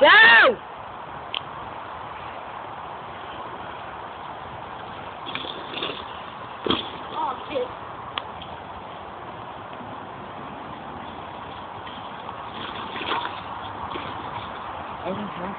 Go! Oh, shit. I don't have